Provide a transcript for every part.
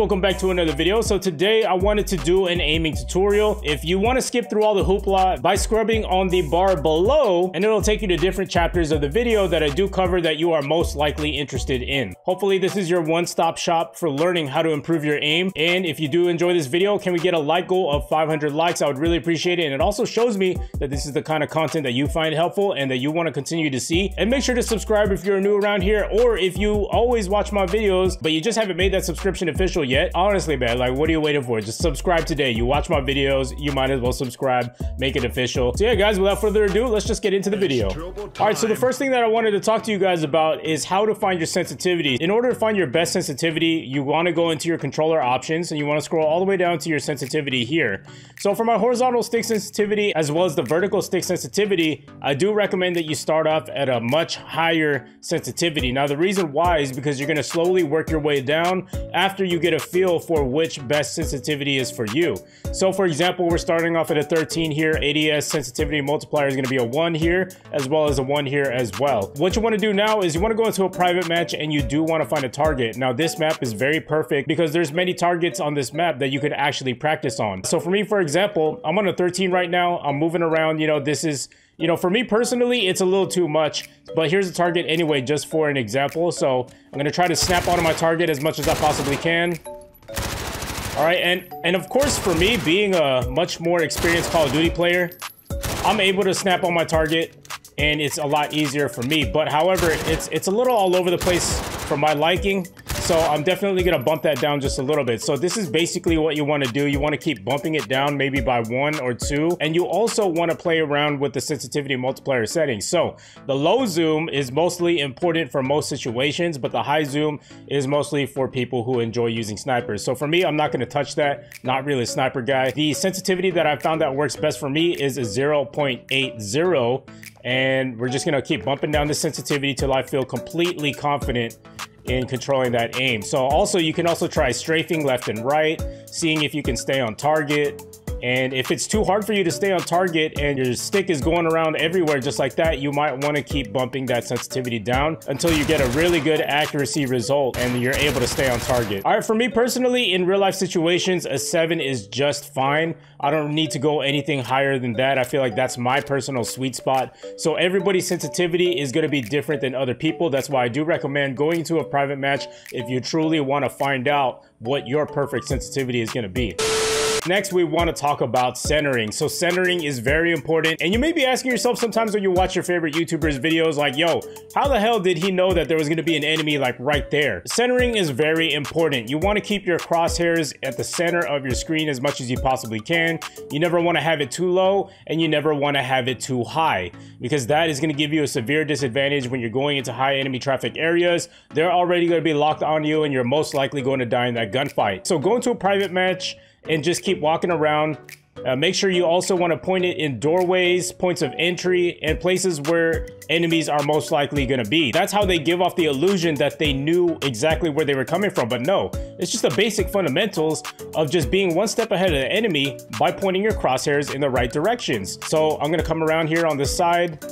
Welcome back to another video. So today I wanted to do an aiming tutorial. If you want to skip through all the hoopla by scrubbing on the bar below and it'll take you to different chapters of the video that I do cover that you are most likely interested in. Hopefully this is your one-stop shop for learning how to improve your aim. And if you do enjoy this video, can we get a like goal of 500 likes? I would really appreciate it. And it also shows me that this is the kind of content that you find helpful and that you want to continue to see. And make sure to subscribe if you're new around here or if you always watch my videos, but you just haven't made that subscription official yet, honestly, man, like, what are you waiting for? Just subscribe today. You watch my videos, you might as well subscribe, make it official. So yeah, guys, without further ado, let's just get into the video. All right, so the first thing that I wanted to talk to you guys about is how to find your sensitivity. In order to find your best sensitivity, you want to go into your controller options and you want to scroll all the way down to your sensitivity here. So for my horizontal stick sensitivity, as well as the vertical stick sensitivity, I do recommend that you start off at a much higher sensitivity. Now, the reason why is because you're going to slowly work your way down after you get a feel for which best sensitivity is for you. So for example, we're starting off at a 13 here. ADS sensitivity multiplier is going to be a 1 here, as well as a 1 here as well. What you want to do now is you want to go into a private match and you do want to find a target. Now this map is very perfect because there's many targets on this map that you can actually practice on. So for me, for example, I'm on a 13 right now. I'm moving around. You know, this is you know, for me personally, it's a little too much, but here's a target anyway, just for an example. So I'm to try to snap onto my target as much as I possibly can. All right, and, and of course, for me, being a much more experienced Call of Duty player, I'm able to snap on my target, and it's a lot easier for me. But however, it's, it's a little all over the place for my liking. So I'm definitely to bump that down just a little bit. So this is basically what you want to do. You want to keep bumping it down maybe by one or two. And you also want to play around with the sensitivity multiplier settings. So the low zoom is mostly important for most situations, but the high zoom is mostly for people who enjoy using snipers. So for me, I'm not to touch that. Not really a sniper guy. The sensitivity that I found that works best for me is a 0.80 and we're just gonna keep bumping down the sensitivity till I feel completely confident in controlling that aim. So also you can also try strafing left and right, seeing if you can stay on target. And if it's too hard for you to stay on target and your stick is going around everywhere just like that, you might want to keep bumping that sensitivity down until you get a really good accuracy result and you're able to stay on target. All right, for me personally, in real life situations, a seven is just fine. I don't need to go anything higher than that. I feel like that's my personal sweet spot. So everybody's sensitivity is going to be different than other people. That's why I do recommend going to a private match if you truly want to find out what your perfect sensitivity is going to be. Next, we want to talk about centering. So centering is very important. And you may be asking yourself sometimes when you watch your favorite YouTubers videos like, yo, how the hell did he know that there was going to be an enemy like right there? Centering is very important. You want to keep your crosshairs at the center of your screen as much as you possibly can. You never want to have it too low and you never want to have it too high because that is going to give you a severe disadvantage when you're going into high enemy traffic areas. They're already going to be locked on you and you're most likely going to die in that gunfight. So go into a private match, and just keep walking around. Uh, make sure you also want to point it in doorways, points of entry, and places where enemies are most likely going to be. That's how they give off the illusion that they knew exactly where they were coming from. But no, it's just the basic fundamentals of just being one step ahead of the enemy by pointing your crosshairs in the right directions. So I'm going to come around here on this side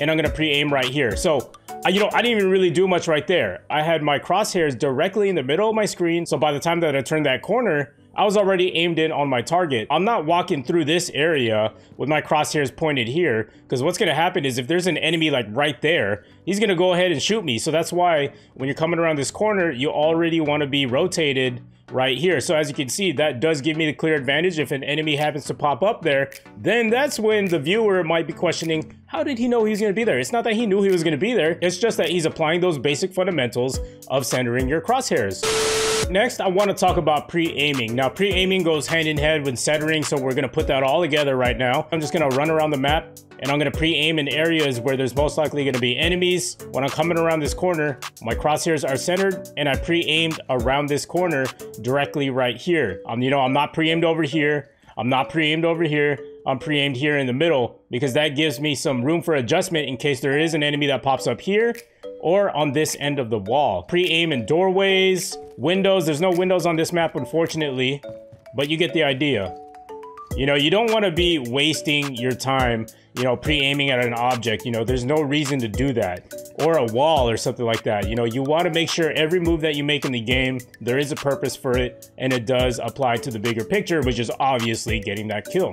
and I'm going to pre-aim right here. So I, you know, I didn't even really do much right there. I had my crosshairs directly in the middle of my screen. So by the time that I turned that corner, I was already aimed in on my target. I'm not walking through this area with my crosshairs pointed here because what's going to happen is if there's an enemy like right there, he's going to go ahead and shoot me. So that's why when you're coming around this corner, you already want to be rotated right here. So as you can see, that does give me the clear advantage. If an enemy happens to pop up there, then that's when the viewer might be questioning, how did he know he was going to be there? It's not that he knew he was going to be there. It's just that he's applying those basic fundamentals of centering your crosshairs. Next, I want to talk about pre-aiming. Now, pre-aiming goes hand in hand with centering, so we're going to put that all together right now. I'm just going to run around the map, and I'm going to pre-aim in areas where there's most likely going to be enemies. When I'm coming around this corner, my crosshairs are centered, and I pre-aimed around this corner directly right here. Um, you know, I'm not pre-aimed over here. I'm not pre-aimed over here. I'm pre-aimed here in the middle because that gives me some room for adjustment in case there is an enemy that pops up here or on this end of the wall. Pre-aim in doorways, windows. There's no windows on this map, unfortunately, but you get the idea. You know, you don't want to be wasting your time, you know, pre-aiming at an object. You know, there's no reason to do that. Or a wall or something like that. You know, you want to make sure every move that you make in the game, there is a purpose for it, and it does apply to the bigger picture, which is obviously getting that kill.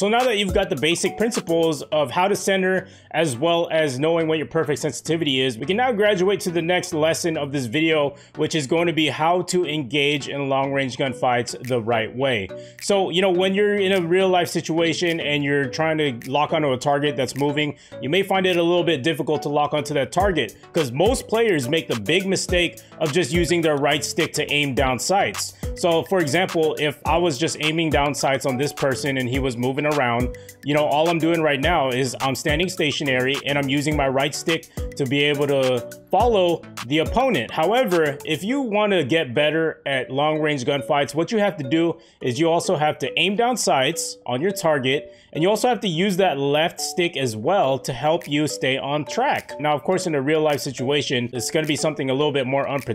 So now that you've got the basic principles of how to center as well as knowing what your perfect sensitivity is, we can now graduate to the next lesson of this video, which is going to be how to engage in long range gunfights the right way. So, you know, when you're in a real life situation and you're trying to lock onto a target that's moving, you may find it a little bit difficult to lock onto that target because most players make the big mistake of just using their right stick to aim down sights. So for example, if I was just aiming down sights on this person and he was moving around, you know, all I'm doing right now is I'm standing stationary and I'm using my right stick to be able to follow the opponent. However, if you want to get better at long range gunfights, what you have to do is you also have to aim down sights on your target and you also have to use that left stick as well to help you stay on track. Now, of course, in a real life situation, it's going to be something a little bit more unpredictable,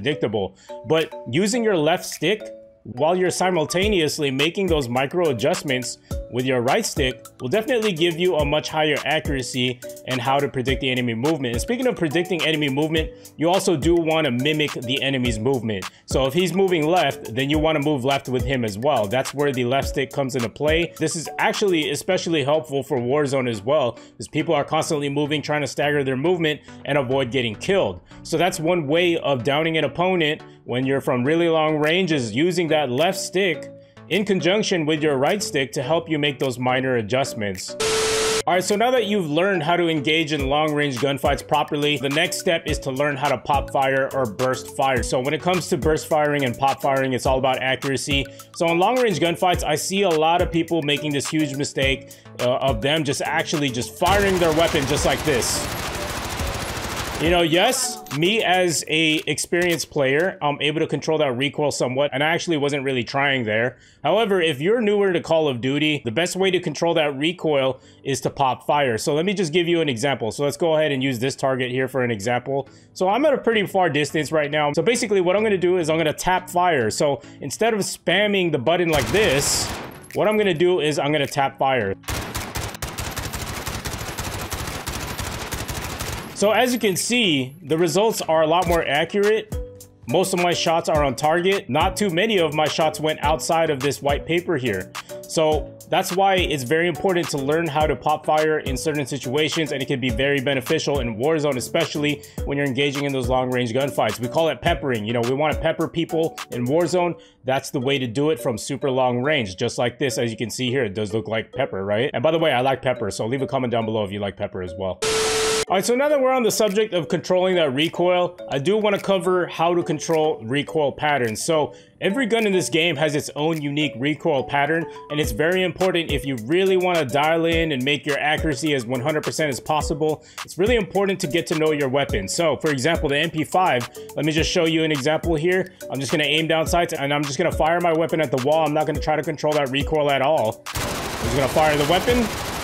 but using your left stick while you're simultaneously making those micro adjustments with your right stick will definitely give you a much higher accuracy and how to predict the enemy movement. And speaking of predicting enemy movement, you also do want to mimic the enemy's movement. So if he's moving left, then you want to move left with him as well. That's where the left stick comes into play. This is actually especially helpful for Warzone as well, because people are constantly moving, trying to stagger their movement and avoid getting killed. So that's one way of downing an opponent when you're from really long range is using that left stick in conjunction with your right stick to help you make those minor adjustments. Alright, so now that you've learned how to engage in long-range gunfights properly, the next step is to learn how to pop fire or burst fire. So when it comes to burst firing and pop firing, it's all about accuracy. So in long-range gunfights, I see a lot of people making this huge mistake uh, of them just actually just firing their weapon just like this. You know, yes, me as a experienced player, I'm able to control that recoil somewhat, and I actually wasn't really trying there. However, if you're newer to Call of Duty, the best way to control that recoil is to pop fire. So let me just give you an example. So let's go ahead and use this target here for an example. So I'm at a pretty far distance right now. So basically what I'm gonna do is I'm gonna tap fire. So instead of spamming the button like this, what I'm gonna do is I'm gonna tap fire. So as you can see, the results are a lot more accurate. Most of my shots are on target. Not too many of my shots went outside of this white paper here. So that's why it's very important to learn how to pop fire in certain situations and it can be very beneficial in Warzone, especially when you're engaging in those long range gunfights. We call it peppering. You know, we want to pepper people in Warzone. That's the way to do it from super long range, just like this. As you can see here, it does look like pepper, right? And by the way, I like pepper, so leave a comment down below if you like pepper as well. Alright, so now that we're on the subject of controlling that recoil, I do want to cover how to control recoil patterns. So every gun in this game has its own unique recoil pattern, and it's very important if you really want to dial in and make your accuracy as 100% as possible. It's really important to get to know your weapon. So for example, the MP5, let me just show you an example here. I'm just going to aim down sights and I'm just going to fire my weapon at the wall. I'm not going to try to control that recoil at all. I'm just going to fire the weapon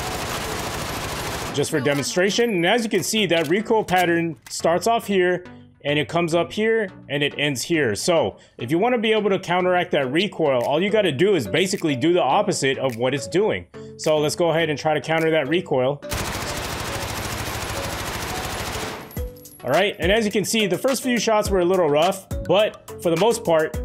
just for demonstration. And as you can see, that recoil pattern starts off here and it comes up here and it ends here. So if you want to be able to counteract that recoil, all you got to do is basically do the opposite of what it's doing. So let's go ahead and try to counter that recoil. All right, and as you can see, the first few shots were a little rough, but for the most part,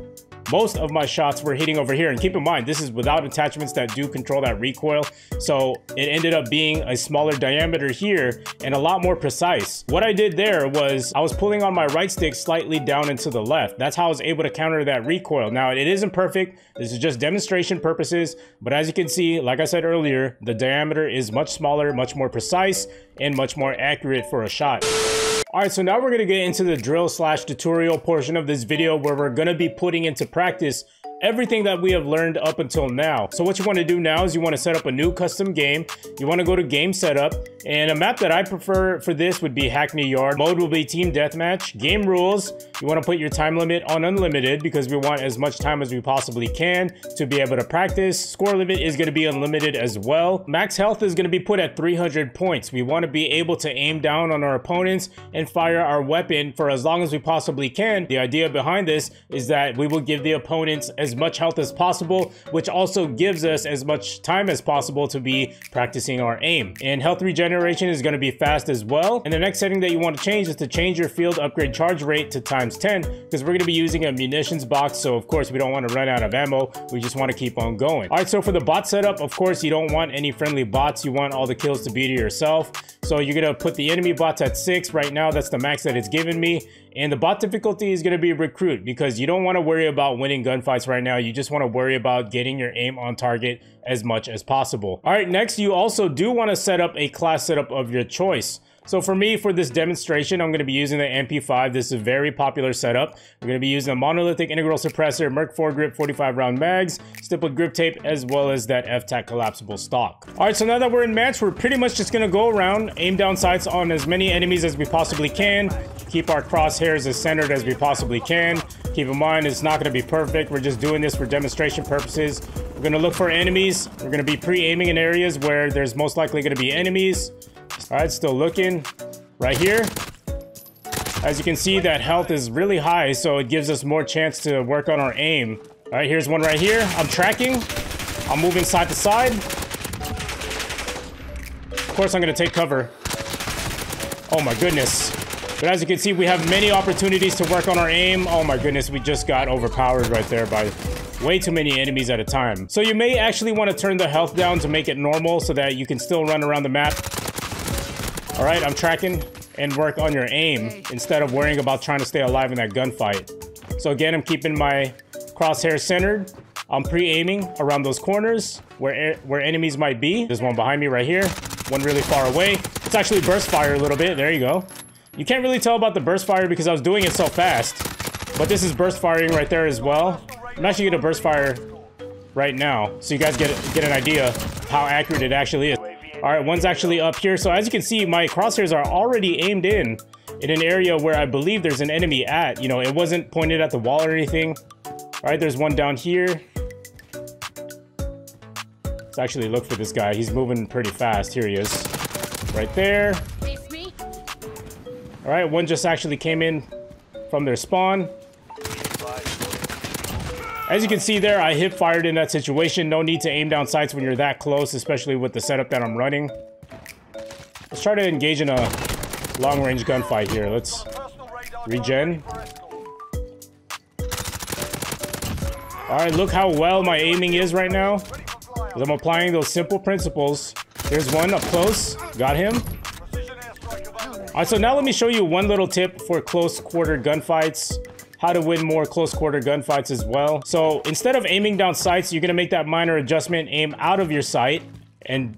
most of my shots were hitting over here. And keep in mind, this is without attachments that do control that recoil. So it ended up being a smaller diameter here and a lot more precise. What I did there was I was pulling on my right stick slightly down into the left. That's how I was able to counter that recoil. Now it isn't perfect. This is just demonstration purposes. But as you can see, like I said earlier, the diameter is much smaller, much more precise, and much more accurate for a shot. Alright, so now we're to get into the drill slash tutorial portion of this video where we're to be putting into practice everything that we have learned up until now. So what you want to do now is you want to set up a new custom game. You want to go to game setup and a map that I prefer for this would be Hackney Yard. Mode will be team deathmatch. Game rules, you want to put your time limit on unlimited because we want as much time as we possibly can to be able to practice. Score limit is going to be unlimited as well. Max health is going to be put at 300 points. We want to be able to aim down on our opponents and fire our weapon for as long as we possibly can. The idea behind this is that we will give the opponents as as much health as possible, which also gives us as much time as possible to be practicing our aim. And health regeneration is going to be fast as well. And the next setting that you want to change is to change your field upgrade charge rate to times 10 because we're going to be using a munitions box. So of course we don't want to run out of ammo. We just want to keep on going. All right, so for the bot setup, of course, you don't want any friendly bots. You want all the kills to be to yourself. So you're to put the enemy bots at six right now. That's the max that it's given me. And the bot difficulty is to be recruit because you don't want to worry about winning gunfights right now. You just want to worry about getting your aim on target as much as possible. All right, next, you also do want to set up a class setup of your choice. So for me, for this demonstration, I'm going to be using the MP5. This is a very popular setup. We're going to be using a monolithic integral suppressor, Merc foregrip 45 round mags, stippled grip tape, as well as that F-Tac collapsible stock. All right, so now that we're in match, we're pretty much just going to go around, aim down sights on as many enemies as we possibly can, keep our crosshairs as centered as we possibly can. Keep in mind, it's not going to be perfect. We're just doing this for demonstration purposes. We're going to look for enemies. We're going to be pre-aiming in areas where there's most likely going to be enemies. All right, still looking. Right here. As you can see, that health is really high, so it gives us more chance to work on our aim. All right, here's one right here. I'm tracking. I'm moving side to side. Of course, I'm going to take cover. Oh my goodness. But as you can see, we have many opportunities to work on our aim. Oh my goodness, we just got overpowered right there by way too many enemies at a time. So you may actually want to turn the health down to make it normal so that you can still run around the map all right, I'm tracking and work on your aim instead of worrying about trying to stay alive in that gunfight. So again, I'm keeping my crosshair centered. I'm pre-aiming around those corners where where enemies might be. There's one behind me right here, one really far away. It's actually burst fire a little bit. There you go. You can't really tell about the burst fire because I was doing it so fast. But this is burst firing right there as well. I'm actually gonna burst fire right now so you guys get get an idea how accurate it actually is. All right, one's actually up here. So as you can see, my crosshairs are already aimed in in an area where I believe there's an enemy at. You know, it wasn't pointed at the wall or anything. All right, there's one down here. Let's actually look for this guy. He's moving pretty fast. Here he is. Right there. All right, one just actually came in from their spawn. As you can see there, I hip fired in that situation. No need to aim down sights when you're that close, especially with the setup that I'm running. Let's try to engage in a long-range gunfight here. Let's regen. Alright, look how well my aiming is right now. I'm applying those simple principles. Here's one up close. Got him. Alright, so now let me show you one little tip for close quarter gunfights how to win more close quarter gunfights as well. So instead of aiming down sights, you're gonna make that minor adjustment, aim out of your sight, and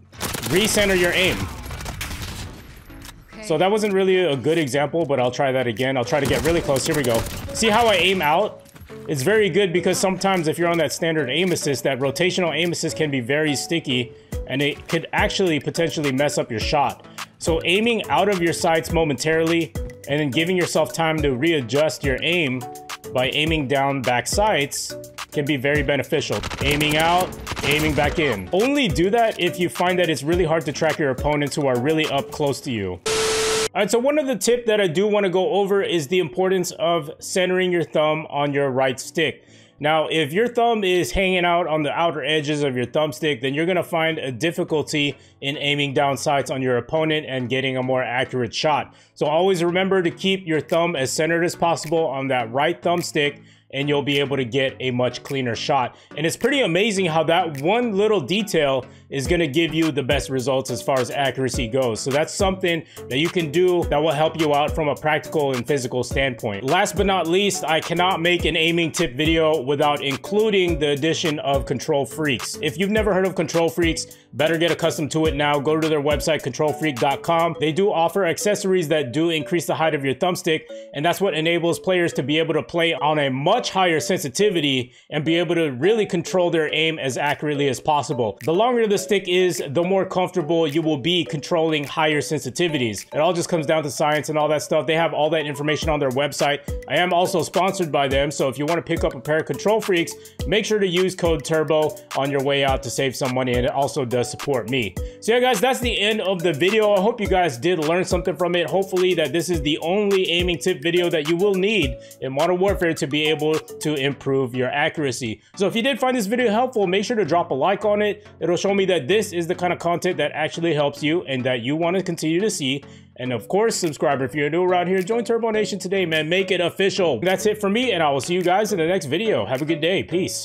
recenter your aim. So that wasn't really a good example, but I'll try that again. I'll try to get really close. Here we go. See how I aim out? It's very good because sometimes if you're on that standard aim assist, that rotational aim assist can be very sticky and it could actually potentially mess up your shot. So aiming out of your sights momentarily and then giving yourself time to readjust your aim by aiming down back sights can be very beneficial. Aiming out, aiming back in. Only do that if you find that it's really hard to track your opponents who are really up close to you. All right, so one of the tip that I do want to go over is the importance of centering your thumb on your right stick. Now, if your thumb is hanging out on the outer edges of your thumbstick, then you're going to find a difficulty in aiming down sights on your opponent and getting a more accurate shot. So always remember to keep your thumb as centered as possible on that right thumbstick and you'll be able to get a much cleaner shot. And it's pretty amazing how that one little detail is gonna give you the best results as far as accuracy goes. So that's something that you can do that will help you out from a practical and physical standpoint. Last but not least, I cannot make an aiming tip video without including the addition of Kontrol Freeks. If you've never heard of KontrolFreeks, better get accustomed to it now. Go to their website, kontrolfreek.com. They do offer accessories that do increase the height of your thumbstick, and that's what enables players to be able to play on a much higher sensitivity and be able to really control their aim as accurately as possible. The longer the stick is, the more comfortable you will be controlling higher sensitivities. It all just comes down to science and all that stuff. They have all that information on their website. I am also sponsored by them, so if you want to pick up a pair of Kontrol Freeks, make sure to use code TURBO on your way out to save some money, and it also does support me. So yeah, guys, that's the end of the video. I hope you guys did learn something from it. Hopefully that this is the only aiming tip video that you will need in Modern Warfare to be able to improve your accuracy. So if you did find this video helpful, make sure to drop a like on it. It'll show me that this is the kind of content that actually helps you and that you want to continue to see. And of course, subscribe if you're new around here. Join Turbo Nation today, man. Make it official. That's it for me, and I will see you guys in the next video. Have a good day. Peace.